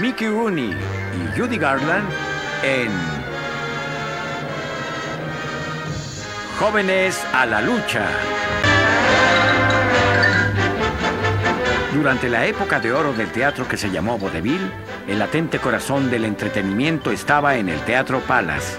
Mickey Rooney y Judy Garland en Jóvenes a la lucha. Durante la época de oro del teatro que se llamó Vaudeville, el latente corazón del entretenimiento estaba en el Teatro Palace.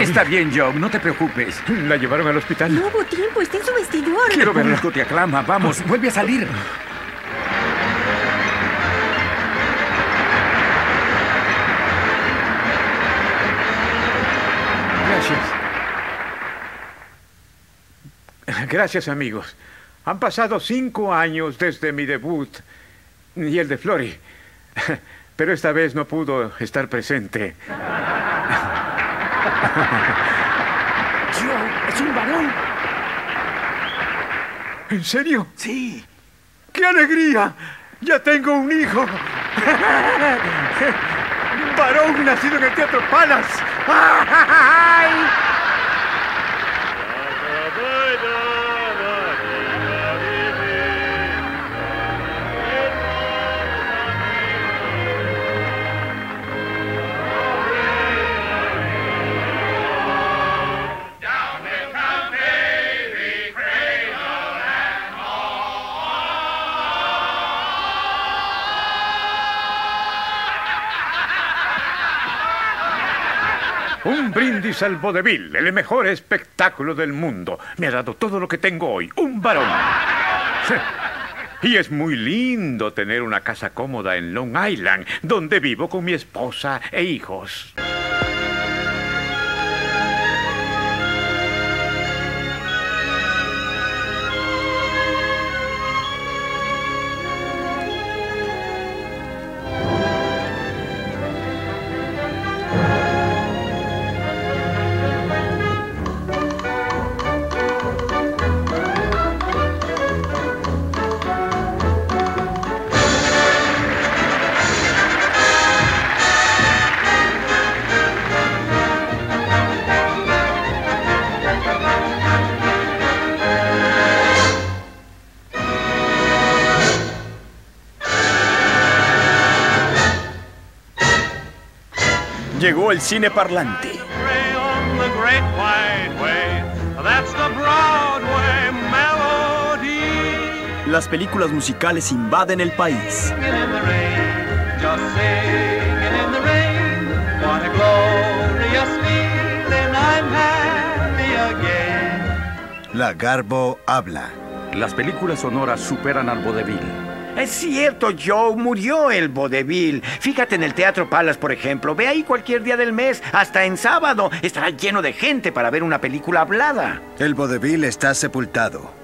Está bien, Joe, no te preocupes. ¿La llevaron al hospital? No hubo tiempo, está en su vestidor. Quiero verla. te aclama. Vamos, vuelve a salir. Gracias. Gracias, amigos. Han pasado cinco años desde mi debut y el de Flori. Pero esta vez no pudo estar presente. Joe, es un varón. ¿En serio? Sí. ¡Qué alegría! Ya tengo un hijo. varón nacido en el Teatro Palas. Un brindis al vodevil, el mejor espectáculo del mundo. Me ha dado todo lo que tengo hoy, un varón. Y es muy lindo tener una casa cómoda en Long Island, donde vivo con mi esposa e hijos. Llegó el cine parlante. Las películas musicales invaden el país. La Garbo habla. Las películas sonoras superan al vodevil. Es cierto, Joe, murió el vodevil. Fíjate en el Teatro Palace, por ejemplo. Ve ahí cualquier día del mes, hasta en sábado. Estará lleno de gente para ver una película hablada. El vodevil está sepultado.